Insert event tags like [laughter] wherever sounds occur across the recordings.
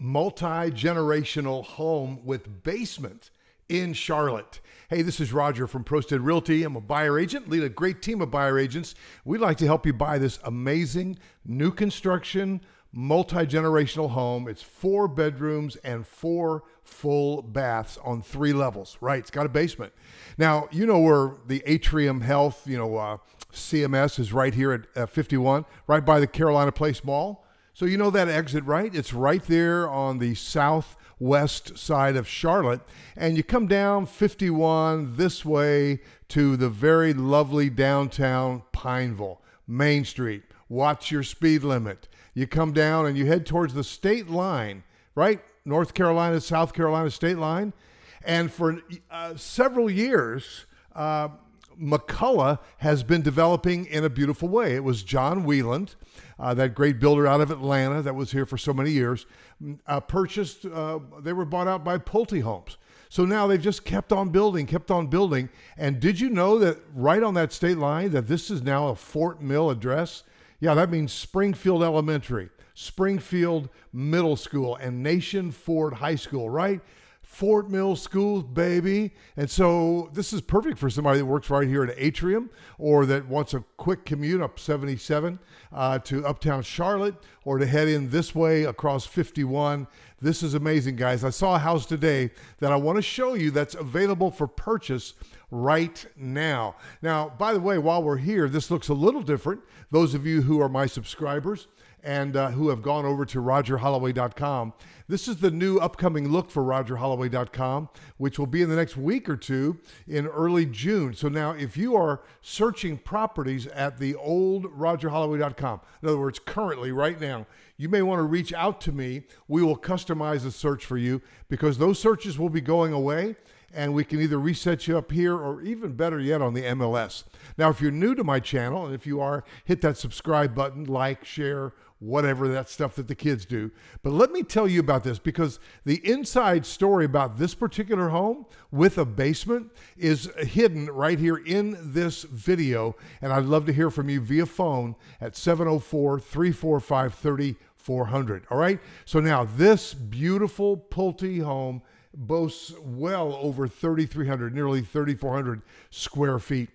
multi generational home with basement in Charlotte. Hey, this is Roger from ProStead Realty. I'm a buyer agent, lead a great team of buyer agents. We'd like to help you buy this amazing new construction, multi generational home. It's four bedrooms and four full baths on three levels, right? It's got a basement. Now, you know where the Atrium Health, you know, uh, CMS is right here at uh, 51, right by the Carolina Place Mall. So you know that exit, right? It's right there on the southwest side of Charlotte. And you come down 51 this way to the very lovely downtown Pineville, Main Street. Watch your speed limit. You come down and you head towards the state line, right? North Carolina, South Carolina state line. And for uh, several years, uh, McCullough has been developing in a beautiful way. It was John Wieland, uh, that great builder out of Atlanta that was here for so many years, uh, purchased, uh, they were bought out by Pulte Homes. So now they've just kept on building, kept on building. And did you know that right on that state line that this is now a Fort Mill address? Yeah, that means Springfield Elementary, Springfield Middle School, and Nation Ford High School, right? Fort Mill Schools, baby. And so this is perfect for somebody that works right here at Atrium or that wants a quick commute up 77 uh, to uptown Charlotte or to head in this way across 51. This is amazing, guys. I saw a house today that I want to show you that's available for purchase right now. Now, by the way, while we're here, this looks a little different. Those of you who are my subscribers, and uh, who have gone over to rogerholloway.com. This is the new upcoming look for rogerholloway.com, which will be in the next week or two in early June. So now, if you are searching properties at the old rogerholloway.com, in other words, currently, right now, you may want to reach out to me. We will customize a search for you because those searches will be going away and we can either reset you up here or even better yet on the MLS. Now, if you're new to my channel, and if you are, hit that subscribe button, like, share, whatever that stuff that the kids do. But let me tell you about this because the inside story about this particular home with a basement is hidden right here in this video. And I'd love to hear from you via phone at 704 345 3400. All right. So now this beautiful Pulte home boasts well over 3,300, nearly 3,400 square feet.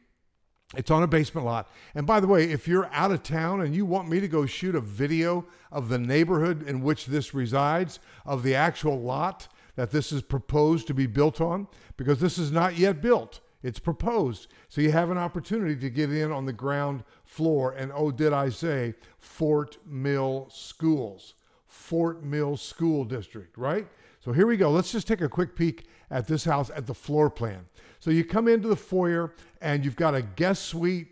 It's on a basement lot. And by the way, if you're out of town and you want me to go shoot a video of the neighborhood in which this resides, of the actual lot that this is proposed to be built on, because this is not yet built, it's proposed. So you have an opportunity to get in on the ground floor. And oh, did I say Fort Mill Schools? Fort Mill School District, right? So here we go. Let's just take a quick peek at this house at the floor plan. So you come into the foyer and you've got a guest suite.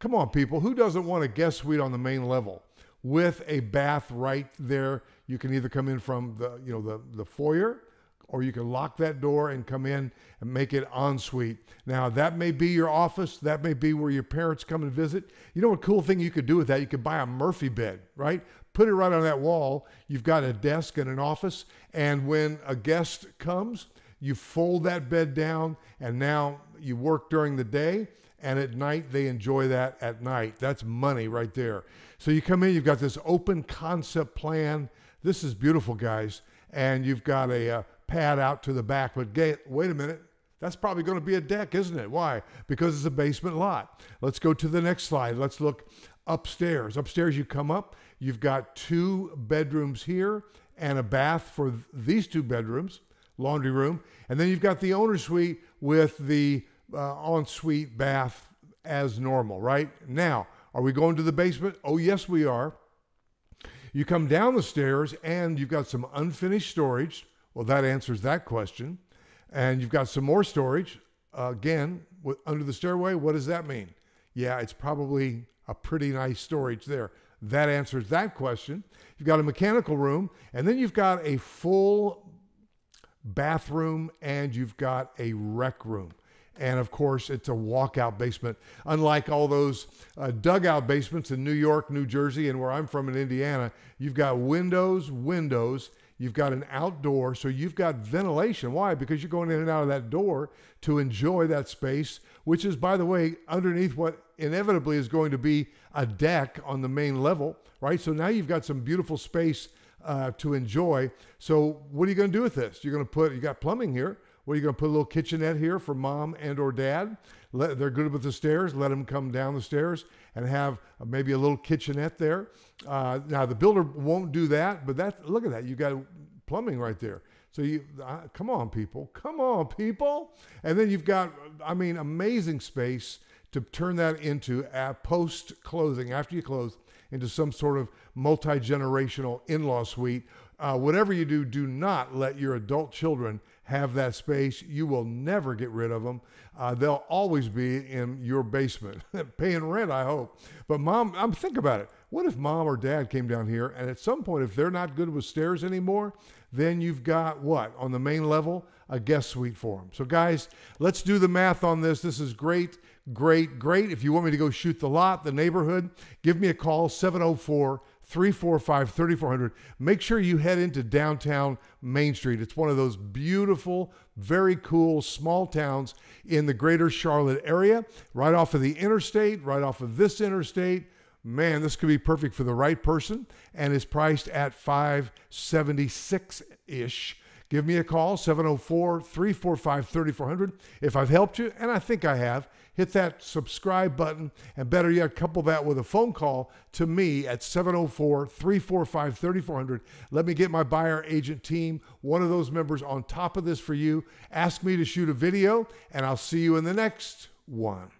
Come on, people. Who doesn't want a guest suite on the main level with a bath right there? You can either come in from the, you know, the, the foyer or you can lock that door and come in and make it ensuite. Now, that may be your office. That may be where your parents come and visit. You know what cool thing you could do with that? You could buy a Murphy bed, right? put it right on that wall. You've got a desk and an office. And when a guest comes, you fold that bed down, and now you work during the day. And at night, they enjoy that at night. That's money right there. So you come in, you've got this open concept plan. This is beautiful, guys. And you've got a, a uh, pad out to the back. But wait a minute. That's probably going to be a deck, isn't it? Why? Because it's a basement lot. Let's go to the next slide. Let's look upstairs. Upstairs, you come up, you've got two bedrooms here and a bath for these two bedrooms, laundry room. And then you've got the owner suite with the uh, ensuite bath as normal, right? Now, are we going to the basement? Oh, yes, we are. You come down the stairs and you've got some unfinished storage. Well, that answers that question. And you've got some more storage. Uh, again, under the stairway, what does that mean? Yeah, it's probably a pretty nice storage there. That answers that question. You've got a mechanical room, and then you've got a full bathroom, and you've got a rec room. And of course, it's a walkout basement. Unlike all those uh, dugout basements in New York, New Jersey, and where I'm from in Indiana, you've got windows, windows, You've got an outdoor, so you've got ventilation. Why? Because you're going in and out of that door to enjoy that space, which is, by the way, underneath what inevitably is going to be a deck on the main level, right? So now you've got some beautiful space uh, to enjoy. So, what are you going to do with this? You're going to put, you got plumbing here. What are you going to put a little kitchenette here for mom and or dad? Let, they're good with the stairs. Let them come down the stairs and have maybe a little kitchenette there. Uh, now the builder won't do that, but that look at that. You got plumbing right there. So you uh, come on, people, come on, people, and then you've got, I mean, amazing space to turn that into a post closing after you close into some sort of multi generational in law suite. Uh, whatever you do, do not let your adult children have that space. You will never get rid of them. Uh, they'll always be in your basement, [laughs] paying rent, I hope. But mom, I'm think about it. What if mom or dad came down here and at some point, if they're not good with stairs anymore, then you've got what on the main level? A guest suite for them. So, guys, let's do the math on this. This is great, great, great. If you want me to go shoot the lot, the neighborhood, give me a call 704 345 3400. Make sure you head into downtown Main Street. It's one of those beautiful, very cool small towns in the greater Charlotte area, right off of the interstate, right off of this interstate. Man, this could be perfect for the right person and is priced at 576 ish. Give me a call, 704 345 3400. If I've helped you, and I think I have, hit that subscribe button, and better yet, couple that with a phone call to me at 704 345 3400. Let me get my buyer agent team, one of those members, on top of this for you. Ask me to shoot a video, and I'll see you in the next one.